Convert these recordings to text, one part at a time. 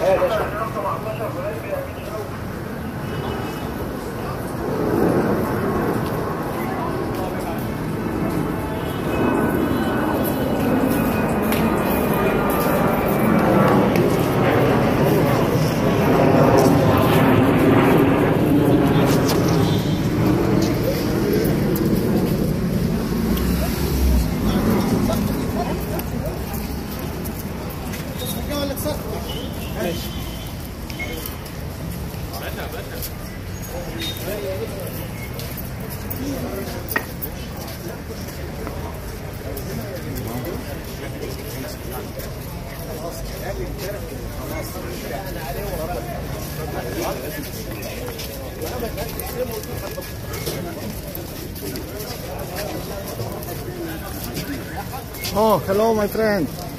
هذا 12 Oh, hello, my friend.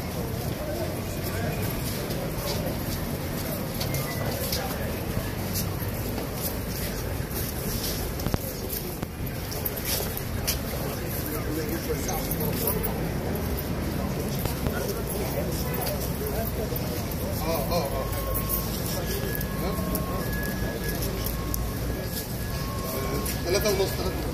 ثلاثة ونص ثلاثة